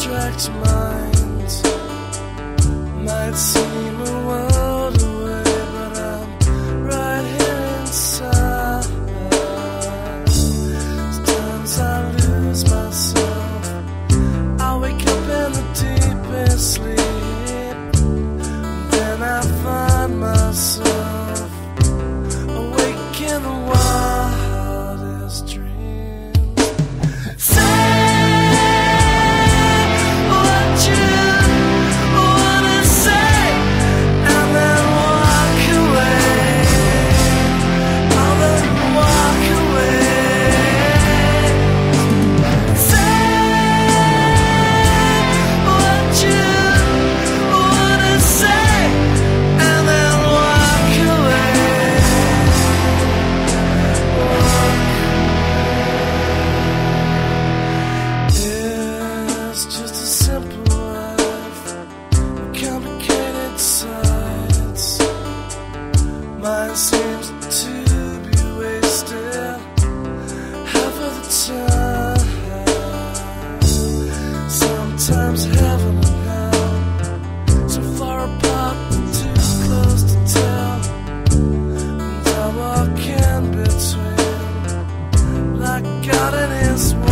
abstract minds might seem a world away, but I'm right here inside. Sometimes I lose myself. I wake up in the deepest sleep. mind seems to be wasted half of the time. Sometimes heaven and hell so far apart and too close to tell. And I walk in between like God and His. Word.